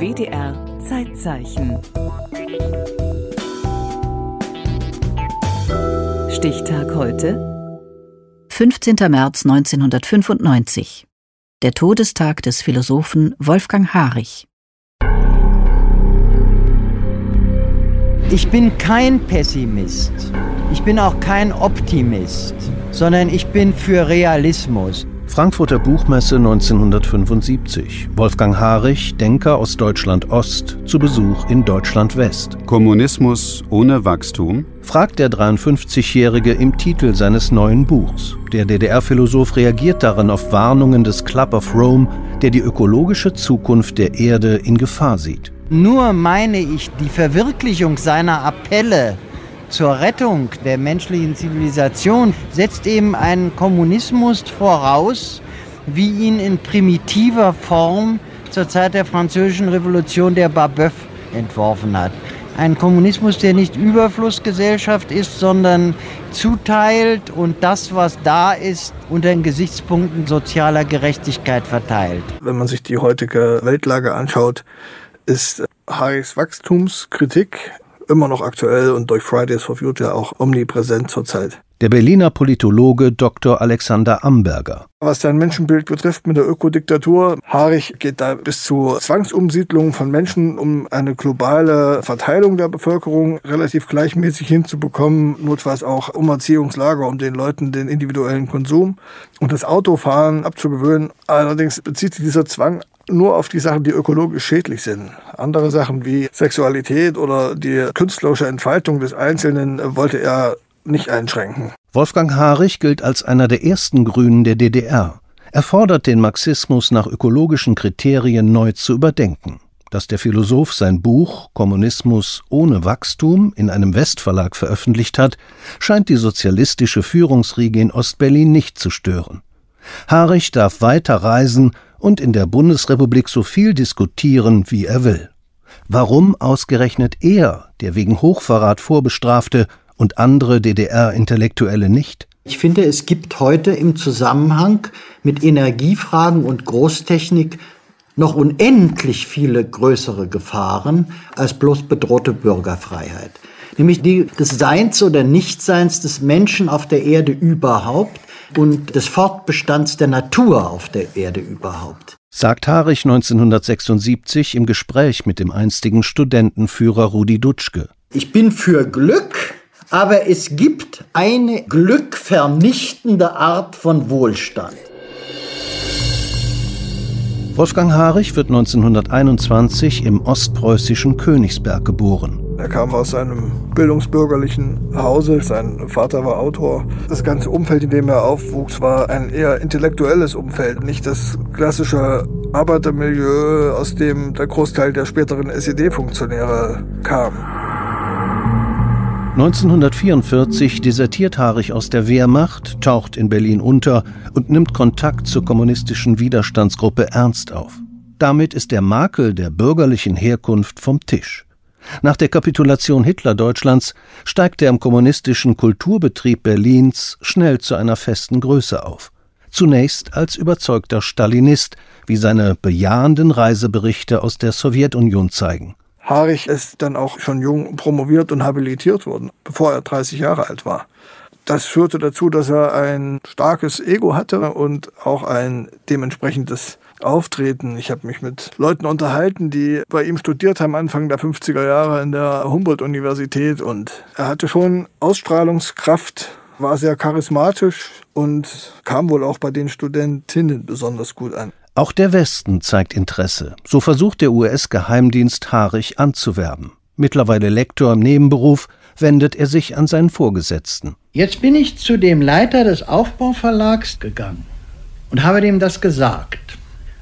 WDR Zeitzeichen. Stichtag heute. 15. März 1995. Der Todestag des Philosophen Wolfgang Harich. Ich bin kein Pessimist. Ich bin auch kein Optimist, sondern ich bin für Realismus. Frankfurter Buchmesse 1975. Wolfgang Harich, Denker aus Deutschland Ost, zu Besuch in Deutschland West. Kommunismus ohne Wachstum? fragt der 53-Jährige im Titel seines neuen Buchs. Der DDR-Philosoph reagiert darin auf Warnungen des Club of Rome, der die ökologische Zukunft der Erde in Gefahr sieht. Nur meine ich, die Verwirklichung seiner Appelle zur Rettung der menschlichen Zivilisation setzt eben einen Kommunismus voraus, wie ihn in primitiver Form zur Zeit der Französischen Revolution der Babeuf entworfen hat. Ein Kommunismus, der nicht Überflussgesellschaft ist, sondern zuteilt und das, was da ist, unter den Gesichtspunkten sozialer Gerechtigkeit verteilt. Wenn man sich die heutige Weltlage anschaut, ist Harris Wachstumskritik immer noch aktuell und durch Fridays for Future auch omnipräsent zurzeit. Der Berliner Politologe Dr. Alexander Amberger. Was sein Menschenbild betrifft mit der Ökodiktatur, Harich geht da bis zu Zwangsumsiedlungen von Menschen, um eine globale Verteilung der Bevölkerung relativ gleichmäßig hinzubekommen, notfalls auch Umerziehungslager, um den Leuten den individuellen Konsum und das Autofahren abzugewöhnen. Allerdings bezieht sich dieser Zwang nur auf die Sachen, die ökologisch schädlich sind. Andere Sachen wie Sexualität oder die künstlerische Entfaltung des Einzelnen wollte er nicht einschränken. Wolfgang Harich gilt als einer der ersten Grünen der DDR. Er fordert den Marxismus nach ökologischen Kriterien neu zu überdenken. Dass der Philosoph sein Buch Kommunismus ohne Wachstum in einem Westverlag veröffentlicht hat, scheint die sozialistische Führungsriege in Ostberlin nicht zu stören. Harich darf weiter reisen und in der Bundesrepublik so viel diskutieren, wie er will. Warum ausgerechnet er, der wegen Hochverrat vorbestrafte, und andere DDR-Intellektuelle nicht? Ich finde, es gibt heute im Zusammenhang mit Energiefragen und Großtechnik noch unendlich viele größere Gefahren als bloß bedrohte Bürgerfreiheit. Nämlich die des Seins oder Nichtseins des Menschen auf der Erde überhaupt und des Fortbestands der Natur auf der Erde überhaupt. Sagt Harich 1976 im Gespräch mit dem einstigen Studentenführer Rudi Dutschke. Ich bin für Glück, aber es gibt eine glückvernichtende Art von Wohlstand. Wolfgang Harich wird 1921 im ostpreußischen Königsberg geboren. Er kam aus einem bildungsbürgerlichen Hause. Sein Vater war Autor. Das ganze Umfeld, in dem er aufwuchs, war ein eher intellektuelles Umfeld, nicht das klassische Arbeitermilieu, aus dem der Großteil der späteren SED-Funktionäre kam. 1944 desertiert Harich aus der Wehrmacht, taucht in Berlin unter und nimmt Kontakt zur kommunistischen Widerstandsgruppe Ernst auf. Damit ist der Makel der bürgerlichen Herkunft vom Tisch. Nach der Kapitulation Hitlerdeutschlands steigt er im kommunistischen Kulturbetrieb Berlins schnell zu einer festen Größe auf. Zunächst als überzeugter Stalinist, wie seine bejahenden Reiseberichte aus der Sowjetunion zeigen. Harich ist dann auch schon jung promoviert und habilitiert worden, bevor er 30 Jahre alt war. Das führte dazu, dass er ein starkes Ego hatte und auch ein dementsprechendes Auftreten. Ich habe mich mit Leuten unterhalten, die bei ihm studiert haben, Anfang der 50er Jahre in der Humboldt-Universität. Und er hatte schon Ausstrahlungskraft, war sehr charismatisch und kam wohl auch bei den Studentinnen besonders gut an. Auch der Westen zeigt Interesse. So versucht der US-Geheimdienst Harich anzuwerben. Mittlerweile Lektor im Nebenberuf, wendet er sich an seinen Vorgesetzten. Jetzt bin ich zu dem Leiter des Aufbauverlags gegangen und habe dem das gesagt.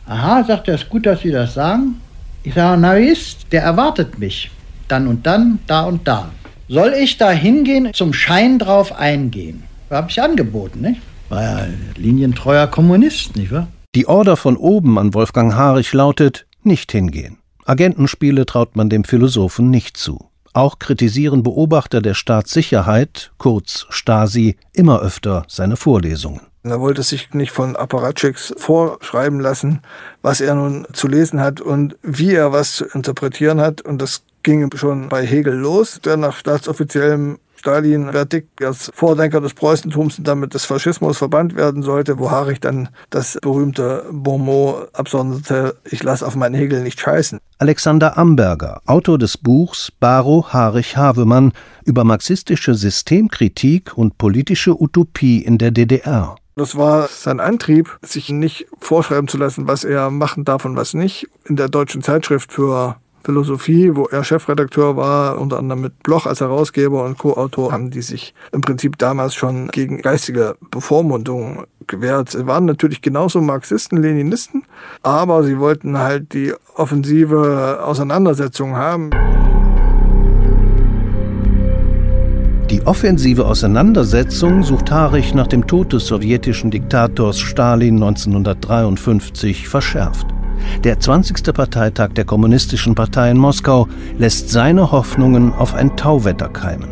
Aha, sagt er, ist gut, dass Sie das sagen. Ich sage, na ist, der erwartet mich. Dann und dann, da und da. Soll ich da hingehen, zum Schein drauf eingehen? Habe ich angeboten, nicht? War ja ein linientreuer Kommunist, nicht wahr? Die Order von oben an Wolfgang Harich lautet: nicht hingehen. Agentenspiele traut man dem Philosophen nicht zu. Auch kritisieren Beobachter der Staatssicherheit, kurz Stasi, immer öfter seine Vorlesungen. Er wollte sich nicht von Apparatscheks vorschreiben lassen, was er nun zu lesen hat und wie er was zu interpretieren hat. Und das ging schon bei Hegel los, der nach staatsoffiziellem Stalin Verdikt als Vordenker des Preußentums und damit des Faschismus verbannt werden sollte, wo Harich dann das berühmte Bonmot absonderte, ich lasse auf meinen Hegel nicht scheißen. Alexander Amberger, Autor des Buchs Baro Harich Havemann über marxistische Systemkritik und politische Utopie in der DDR. Das war sein Antrieb, sich nicht vorschreiben zu lassen, was er machen darf und was nicht. In der deutschen Zeitschrift für Philosophie, wo er Chefredakteur war, unter anderem mit Bloch als Herausgeber und Co-Autor, haben die sich im Prinzip damals schon gegen geistige Bevormundung gewehrt. Sie waren natürlich genauso Marxisten, Leninisten, aber sie wollten halt die offensive Auseinandersetzung haben. Die offensive Auseinandersetzung sucht Harich nach dem Tod des sowjetischen Diktators Stalin 1953 verschärft. Der 20. Parteitag der Kommunistischen Partei in Moskau lässt seine Hoffnungen auf ein Tauwetter keimen.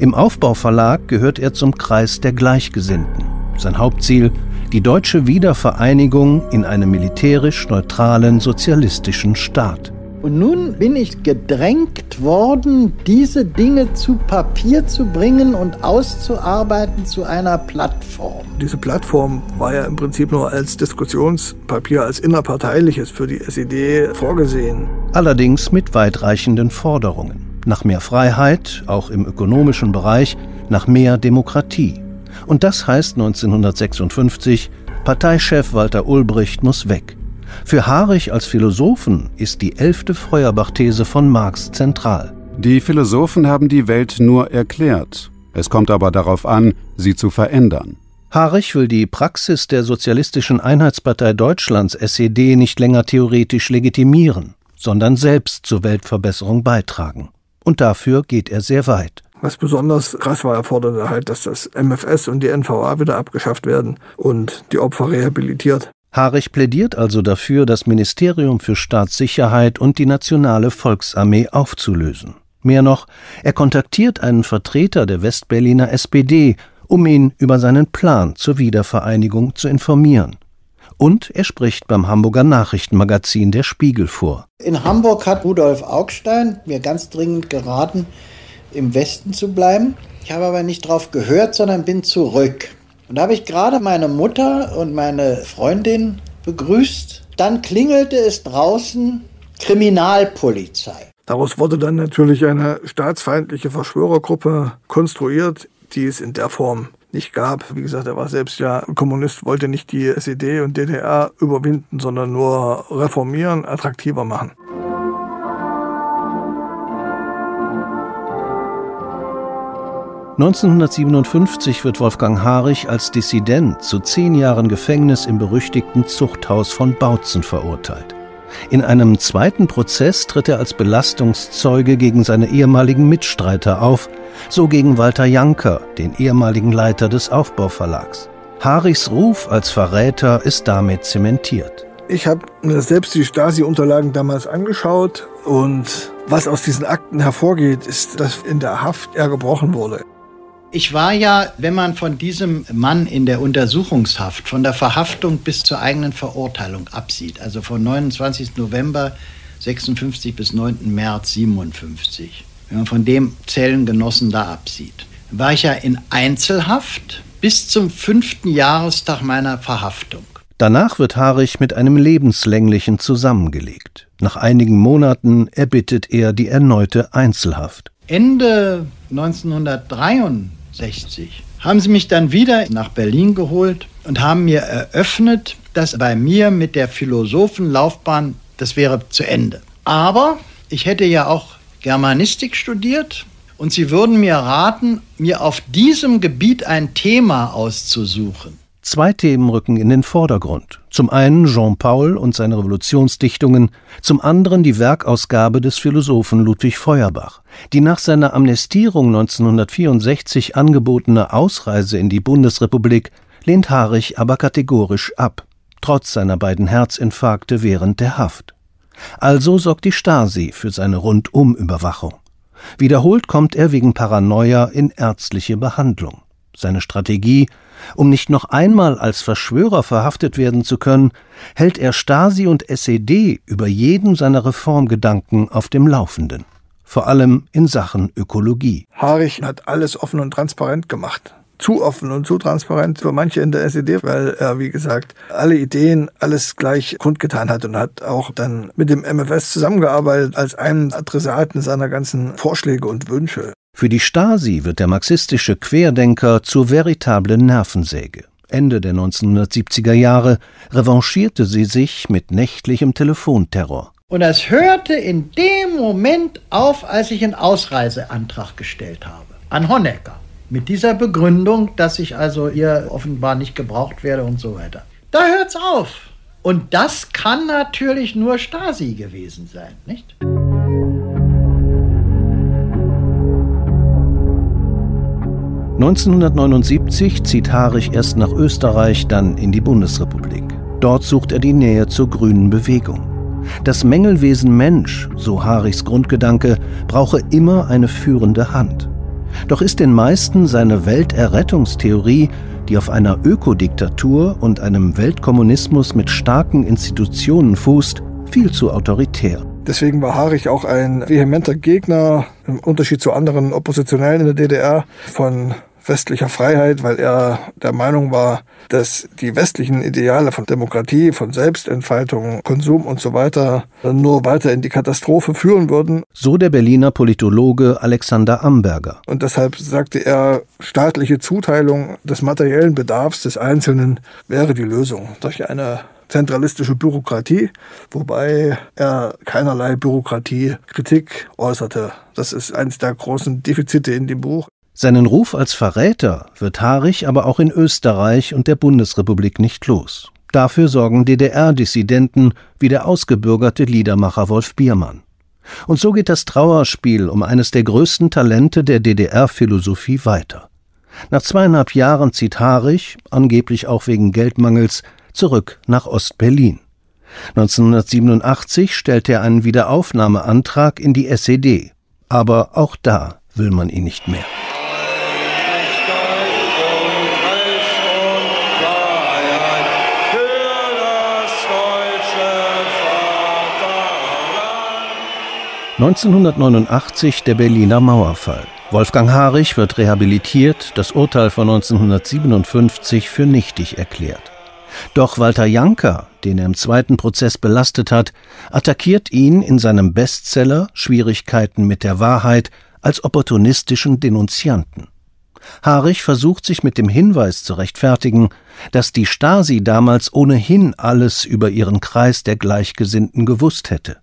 Im Aufbauverlag gehört er zum Kreis der Gleichgesinnten. Sein Hauptziel die deutsche Wiedervereinigung in einem militärisch neutralen sozialistischen Staat. Und nun bin ich gedrängt worden, diese Dinge zu Papier zu bringen und auszuarbeiten zu einer Plattform. Diese Plattform war ja im Prinzip nur als Diskussionspapier, als innerparteiliches für die SED vorgesehen. Allerdings mit weitreichenden Forderungen. Nach mehr Freiheit, auch im ökonomischen Bereich, nach mehr Demokratie. Und das heißt 1956, Parteichef Walter Ulbricht muss weg. Für Harich als Philosophen ist die elfte Feuerbach-These von Marx zentral. Die Philosophen haben die Welt nur erklärt. Es kommt aber darauf an, sie zu verändern. Harich will die Praxis der Sozialistischen Einheitspartei Deutschlands SED nicht länger theoretisch legitimieren, sondern selbst zur Weltverbesserung beitragen. Und dafür geht er sehr weit. Was besonders krass war, er forderte halt, dass das MFS und die NVA wieder abgeschafft werden und die Opfer rehabilitiert. Harich plädiert also dafür, das Ministerium für Staatssicherheit und die Nationale Volksarmee aufzulösen. Mehr noch, er kontaktiert einen Vertreter der Westberliner SPD, um ihn über seinen Plan zur Wiedervereinigung zu informieren. Und er spricht beim Hamburger Nachrichtenmagazin Der Spiegel vor. In Hamburg hat Rudolf Augstein mir ganz dringend geraten, im Westen zu bleiben. Ich habe aber nicht drauf gehört, sondern bin zurück. Und da habe ich gerade meine Mutter und meine Freundin begrüßt. Dann klingelte es draußen Kriminalpolizei. Daraus wurde dann natürlich eine staatsfeindliche Verschwörergruppe konstruiert, die es in der Form nicht gab. Wie gesagt, er war selbst ja Kommunist, wollte nicht die SED und DDR überwinden, sondern nur reformieren, attraktiver machen. 1957 wird Wolfgang Harich als Dissident zu zehn Jahren Gefängnis im berüchtigten Zuchthaus von Bautzen verurteilt. In einem zweiten Prozess tritt er als Belastungszeuge gegen seine ehemaligen Mitstreiter auf, so gegen Walter Janker, den ehemaligen Leiter des Aufbauverlags. Harichs Ruf als Verräter ist damit zementiert. Ich habe mir selbst die Stasi-Unterlagen damals angeschaut und was aus diesen Akten hervorgeht, ist, dass in der Haft er gebrochen wurde. Ich war ja, wenn man von diesem Mann in der Untersuchungshaft, von der Verhaftung bis zur eigenen Verurteilung absieht, also von 29. November 56 bis 9. März 57, wenn man von dem Zellengenossen da absieht, war ich ja in Einzelhaft bis zum fünften Jahrestag meiner Verhaftung. Danach wird Harich mit einem lebenslänglichen zusammengelegt. Nach einigen Monaten erbittet er die erneute Einzelhaft. Ende 1963 60 haben sie mich dann wieder nach Berlin geholt und haben mir eröffnet, dass bei mir mit der Philosophenlaufbahn, das wäre zu Ende. Aber ich hätte ja auch Germanistik studiert und sie würden mir raten, mir auf diesem Gebiet ein Thema auszusuchen. Zwei Themen rücken in den Vordergrund. Zum einen Jean Paul und seine Revolutionsdichtungen, zum anderen die Werkausgabe des Philosophen Ludwig Feuerbach, die nach seiner Amnestierung 1964 angebotene Ausreise in die Bundesrepublik lehnt Harich aber kategorisch ab, trotz seiner beiden Herzinfarkte während der Haft. Also sorgt die Stasi für seine Rundumüberwachung. Wiederholt kommt er wegen Paranoia in ärztliche Behandlung. Seine Strategie Um nicht noch einmal als Verschwörer verhaftet werden zu können, hält er Stasi und SED über jeden seiner Reformgedanken auf dem Laufenden. Vor allem in Sachen Ökologie. Harich hat alles offen und transparent gemacht zu offen und zu transparent für manche in der SED, weil er, wie gesagt, alle Ideen, alles gleich kundgetan hat und hat auch dann mit dem MFS zusammengearbeitet als einen Adressaten seiner ganzen Vorschläge und Wünsche. Für die Stasi wird der marxistische Querdenker zur veritablen Nervensäge. Ende der 1970er Jahre revanchierte sie sich mit nächtlichem Telefonterror. Und das hörte in dem Moment auf, als ich einen Ausreiseantrag gestellt habe an Honecker. Mit dieser Begründung, dass ich also hier offenbar nicht gebraucht werde und so weiter. Da hört's auf. Und das kann natürlich nur Stasi gewesen sein, nicht? ...1979 zieht Harich erst nach Österreich, dann in die Bundesrepublik. Dort sucht er die Nähe zur grünen Bewegung. Das Mängelwesen Mensch, so Harichs Grundgedanke, brauche immer eine führende Hand. Doch ist den meisten seine Welterrettungstheorie, die auf einer Ökodiktatur und einem Weltkommunismus mit starken Institutionen fußt, viel zu autoritär. Deswegen war Harich auch ein vehementer Gegner, im Unterschied zu anderen Oppositionellen in der DDR, von westlicher Freiheit, weil er der Meinung war, dass die westlichen Ideale von Demokratie, von Selbstentfaltung, Konsum und so weiter nur weiter in die Katastrophe führen würden. So der Berliner Politologe Alexander Amberger. Und deshalb sagte er, staatliche Zuteilung des materiellen Bedarfs des Einzelnen wäre die Lösung durch eine zentralistische Bürokratie, wobei er keinerlei Bürokratiekritik äußerte. Das ist eines der großen Defizite in dem Buch. Seinen Ruf als Verräter wird Harich aber auch in Österreich und der Bundesrepublik nicht los. Dafür sorgen DDR-Dissidenten wie der ausgebürgerte Liedermacher Wolf Biermann. Und so geht das Trauerspiel um eines der größten Talente der DDR-Philosophie weiter. Nach zweieinhalb Jahren zieht Harich, angeblich auch wegen Geldmangels, zurück nach Ostberlin. 1987 stellt er einen Wiederaufnahmeantrag in die SED. Aber auch da will man ihn nicht mehr. 1989 der Berliner Mauerfall. Wolfgang Harich wird rehabilitiert, das Urteil von 1957 für nichtig erklärt. Doch Walter Janker, den er im zweiten Prozess belastet hat, attackiert ihn in seinem Bestseller Schwierigkeiten mit der Wahrheit als opportunistischen Denunzianten. Harich versucht sich mit dem Hinweis zu rechtfertigen, dass die Stasi damals ohnehin alles über ihren Kreis der Gleichgesinnten gewusst hätte.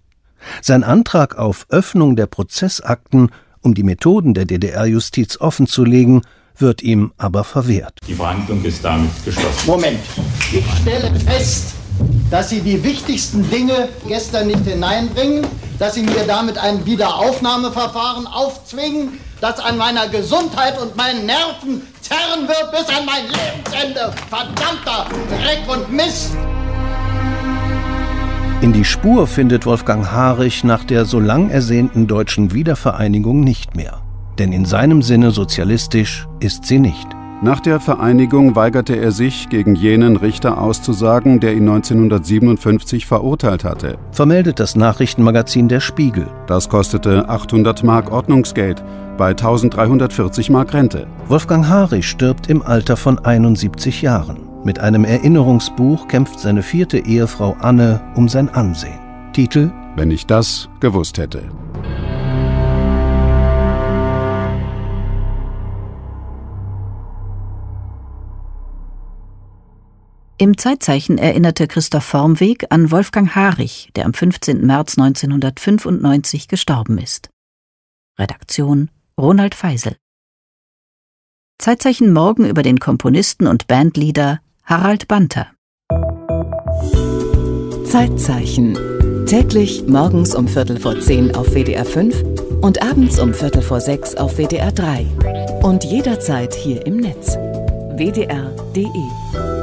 Sein Antrag auf Öffnung der Prozessakten, um die Methoden der DDR-Justiz offenzulegen, wird ihm aber verwehrt. Die Verhandlung ist damit geschlossen. Moment, ich stelle fest, dass Sie die wichtigsten Dinge gestern nicht hineinbringen, dass Sie mir damit ein Wiederaufnahmeverfahren aufzwingen, das an meiner Gesundheit und meinen Nerven zerren wird bis an mein Lebensende. Verdammter Dreck und Mist! In die Spur findet Wolfgang Harich nach der so lang ersehnten deutschen Wiedervereinigung nicht mehr. Denn in seinem Sinne sozialistisch ist sie nicht. Nach der Vereinigung weigerte er sich, gegen jenen Richter auszusagen, der ihn 1957 verurteilt hatte. Vermeldet das Nachrichtenmagazin Der Spiegel. Das kostete 800 Mark Ordnungsgeld bei 1340 Mark Rente. Wolfgang Harich stirbt im Alter von 71 Jahren. Mit einem Erinnerungsbuch kämpft seine vierte Ehefrau Anne um sein Ansehen. Titel Wenn ich das gewusst hätte. Im Zeitzeichen erinnerte Christoph Formweg an Wolfgang Harich, der am 15. März 1995 gestorben ist. Redaktion Ronald Feisel. Zeitzeichen morgen über den Komponisten und Bandleader Harald Banter. Zeitzeichen. Täglich morgens um Viertel vor zehn auf WDR 5 und abends um Viertel vor sechs auf WDR 3. Und jederzeit hier im Netz. wdr.de